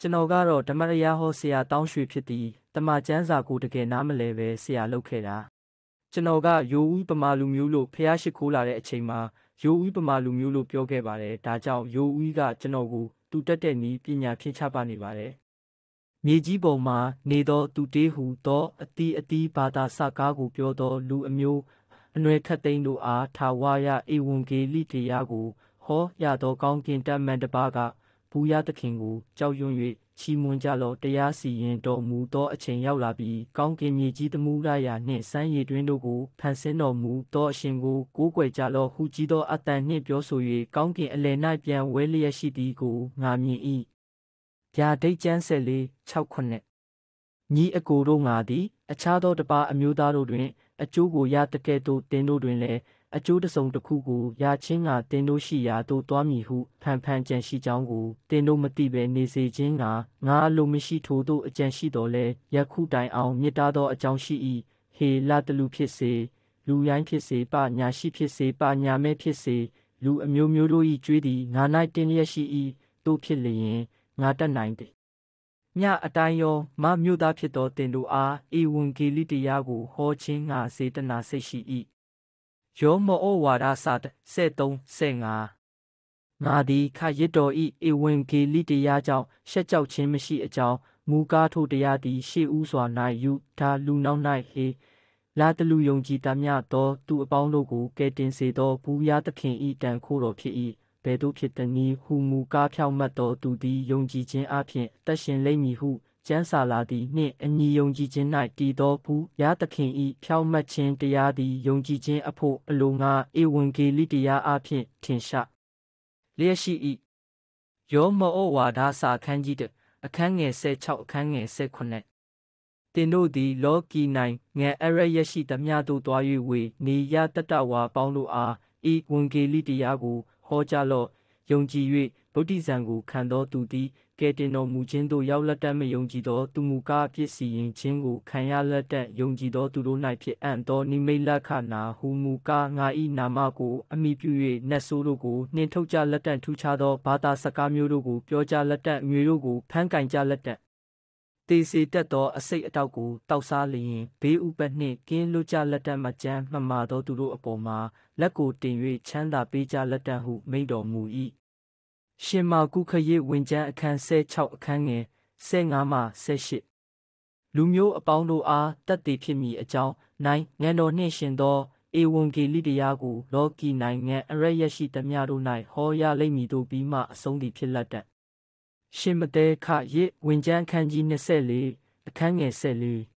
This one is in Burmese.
ကျွန်တော်ကတော့ဓမ္မတရားဟောဆရာတောင်းရွှေဖြစ်သည်တမချန်းစာကိုတကယ်နားမလဲပဲဆရာလုပ်ခဲ့တာကျွန်တော်ကယိုဦးပမာလူမျိုးလို့ဖះရှိခိုးလာတဲ့အချိန်မှာယိုဦးပမာလူမျိုးလို့ပြောခဲ့ပါတယ်ဒါကြောင့်ယိုဦးကကျွန်တော်ကိုတူတက်တဲ့နီးပညာဖြင့်ချပါနေပါတယ်မြေကြီးပေါ်မှာနေသောသူတေးဟူသောအတီးအတီးဘာသာစကားကိုပြောသောလူအမျိုးအနွယ်ခတ်သိမ်းတို့အားထာဝရဧဝံဂေလိတရားကိုဟောရသောကောင်းကင်တမန်တပါးက ဘူးရသခင်ကိုကြောက်ရွံ့၍ချီးမွမ်းကြလောတရားစီရင်တော်မူသောအချိန်ရောက်လာပြီးကောင်းကင်မြေကြီးတမှုရရာနှင့်စမ်းရည်တွင်တို့ကိုဖန်ဆင်းတော်မူသောအရှင်ကိုကိုးကွယ်ကြလောဟုကြီးသောအတန်နှင့်ပြောဆို၍ကောင်းကင်အလယ်၌ပြန်ဝဲလျက်ရှိသည်ကိုငါမြင်၏ဗျာဒိတ်ကျမ်းဆက်လေး6ခုနှစ်ညီအကိုတို့ငါသည် အခြားသောတပါအမျိုးသားတို့တွင် အကျိုးကိုရတကဲ့သို့တင်းတို့တွင်လည်း အကျိုးတစုံတစ်ခုကိုရချင်းကတင်းတို့ရှိရာသို့တွားမည်ဟုဖန်ဖန်ကြံရှိကြောင်းကိုတင်းတို့မသိဘဲနေစေခြင်းကငါအလိုမရှိထို့သို့အကြံရှိတော်လဲယခုတိုင်အောင်မြစ်တာသောအကြောင်းရှိ၏ဟေလာတလူဖြစ်စေလူရိုင်းဖြစ်စေပညာရှိဖြစ်စေပညာမဲ့ဖြစ်စေလူအမျိုးမျိုးတို့၏ကြွေးသည်ငါ၌တင်းလျက်ရှိ၏တို့ဖြစ်လျင်ငါတတ်နိုင်သည်ညအတိုင်းရောမမြို့သားဖြစ်သောတင်တို့အားဧဝံဂေလိတရားကိုဟောခြင်းငါစေတနာစိတ်ရှိ၏ ယောမောဝါဒစာ73 75ငါသည်ခရစ်တော်ဤဧဝံဂေလိတရားကြောင့်ရှက်ကြောက်ခြင်းမရှိအကြောင်းမူကားထို့တရားသည် ရှေးဥစွာ၌ယူဒါလူနောက်၌ဟေလာတလူယုံကြည်တမျှသောသူအပေါင်းတို့ကိုကယ်တင်စေသောဘူးရသခင်ဤတန်ခိုးတော်ဖြစ်၏ဘယ်သို့ဖြစ်သနည်းဟူမူကားဖြောင့်မတ်သောသူသည်ယုံကြည်ခြင်းအပြင်တတ်ရှင်လိမ့်မည်ဟု ကျမ်းစာလာသည်နှင့်အညီယုံကြည်ခြင်း၌တည်သောဘူးရသခင်ဤဖြောင့်မတ်ခြင်းတရားသည်ယုံကြည်ခြင်းအဖို့အလိုငါဧဝံဂေလိတရားအဖြစ်ထင်ရှားလျက်ရှိ၏ယောမောဝါဒစာခန်းကြီးတအခန်းငယ်16အခန်းငယ်18တင်တို့သည်လောကီနိုင်ငယ်အရရရှိသမျှတို့တွား၍ဝေနေရတတဝါပေါင်းတို့အားဤဝန်ဂေလိတရားကိုဟောကြားလော့ယုံကြည်၍ ဗုဒ္ဓဇံကိုခံသောသူသည်ကဲတင်တော်မူခြင်းသို့ရောက်လက်တတ်မယုံကြည်သောသူမူကားဖြစ်စီရင်ခြင်းကိုခံရလက်တတ်ယုံကြည်သောသူတို့၌ဖြစ်အံ့သောနိမိတ်လက္ခဏာဟူမူကားငါ၏နာမကိုအမိပြု၍နတ်ဆိုးတို့ကိုနှင်ထုတ်ကြလက်တတ်ထူးခြားသောဘာသာစကားမျိုးတို့ကိုပြောကြလက်တတ်မျိုးတို့ကိုဖန်ကင်ကြလက်တတ်တေစီတက်သောအစိတ်အတောက်ကိုတောက်စားလျင်ဘေးဥပတ်နှင့်ကင်းလွတ်ကြလက်တတ်မှကြမ်းမှမာသောသူတို့အပေါ်မှာလက်ကိုတင်၍ချမ်းသာပေးကြလက်တတ်ဟုမိန့်တော်မူ၏ ရှင်မာကုခရိဝင်ကျမ်းအခန်း16အခန်းငယ်15မှ18လူမျိုးအပေါင်းတို့အားတတ်သိဖြစ်မိအကြောင်းနိုင်ငန်တော်နှင့်ရှင်သောဧဝံဂေလိတရားကိုလောကီနိုင်ငံအရရရှိသမျှတို့၌ဟောရလိမ့်မည်တို့ပြီးမှအဆုံးသည့်ဖြစ်လက်တတ်ရှင်မတဲခရစ်ဝင်ကျမ်းအခန်းကြီး24အခန်းငယ်14